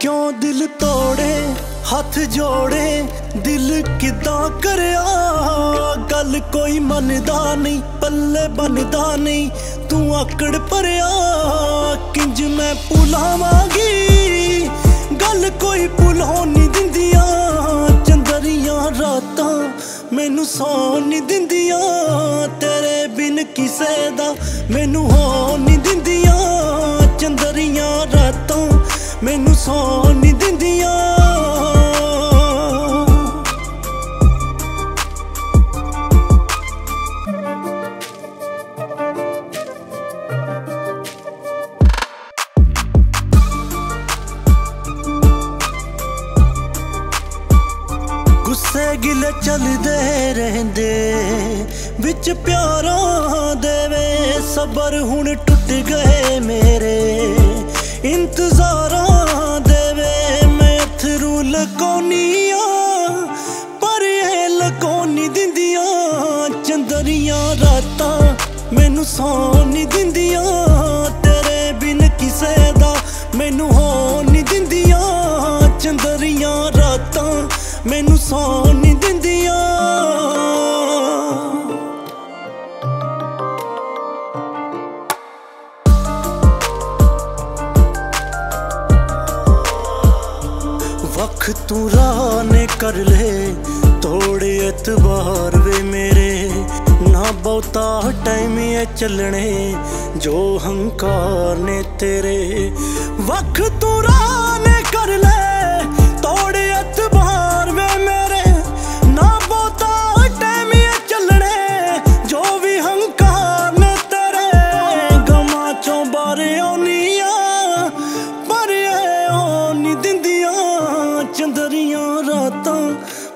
ਕਿਉਂ ਦਿਲ ਤੋੜੇ, ਹੱਥ ਜੋੜੇ, ਦਿਲ ਕਿਦਾਂ ਕਰਿਆ? ਗੱਲ ਕੋਈ ਮੰਨਦਾ ਨਹੀਂ, ਪੱਲੇ ਬੰਨਦਾ ਨਹੀਂ, ਤੂੰ ਆਕੜ ਭਰਿਆ। ਕਿੰਜ ਮੈਂ ਪੁਲਾਵਾਂਗੀ ਗੱਲ ਕੋਈ ਪੁਲਾਉ ਨਹੀਂ ਦਿੰਦੀਆਂ। ਚੰਦਰੀਆਂ ਰਾਤਾਂ ਮੈਨੂੰ ਸੌਣ ਨਹੀਂ ਦਿੰਦੀਆਂ। ਤੇਰੇ ਬਿਨ ਕਿਸੇ ਦਾ ਮੈਨੂੰ ਹੋਣ ਮੈਨੂੰ ਨਹੀਂ ਦਿੰਦੀਆਂ। ਗੁੱਸੇ ਗਿਲੇ ਚੱਲਦੇ ਰਹਿੰਦੇ, ਵਿੱਚ ਪਿਆਰਾਂ ਦੇਵੇ ਸਬਰ ਹੁਣ ਟੁੱਟ ਗਏ ਮੇਰੇ। ਇੰਤਜ਼ਾਰ ਲਕੋਨੀਆਂ ਪਰ ਇਹ ਲਕੋਨੀ ਦਿੰਦੀਆਂ। ਚੰਦਰੀਆਂ ਰਾਤਾਂ ਮੈਨੂੰ ਸੌਣ ਨਹੀਂ ਦਿੰਦੀਆਂ। ਤੇਰੇ ਬਿਨ ਕਿਸੇ ਦਾ ਮੈਨੂੰ ਹੋ ਨਹੀਂ ਦਿੰਦੀਆਂ। ਚੰਦਰੀਆਂ ਰਾਤਾਂ ਮੈਨੂੰ ਸੌਣ ਵਖ ਤੂੰ ਰਾਹ ਨੇ ਕਰ ਲੈ। ਤੋੜੇ ਇਤਬਾਰ ਵੇ ਮੇਰੇ। ਨਾ ਬਹੁਤਾ ਟਾਈਮ ਐ ਚੱਲਣੇ, ਜੋ ਹੰਕਾਰ ਨੇ ਤੇਰੇ। ਵਖ ਤੂੰ ਰਾਹ ਨੇ ਕਰ ਲੈ।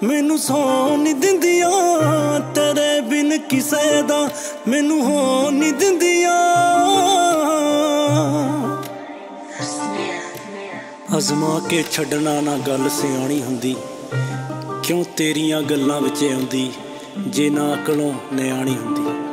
ਮੈਨੂੰ ਸੌਣ ਨਹੀਂ ਦਿੰਦੀਆਂ ਤੇਰੇ ਬਿਨ ਕਿਸੇ ਦਾ। ਮੈਨੂੰ ਹੋਣ ਨਹੀਂ ਦਿੰਦੀਆਂ। ਅਜ਼ਮਾ ਕੇ ਛੱਡਣਾ ਨਾ ਗੱਲ ਸਿਆਣੀ ਹੁੰਦੀ। ਕਿਉਂ ਤੇਰੀਆਂ ਗੱਲਾਂ ਵਿੱਚ ਆਉਂਦੀ? ਜੇ ਨਾ ਅਕਲੋਂ ਨਿਆਣੀ ਹੁੰਦੀ।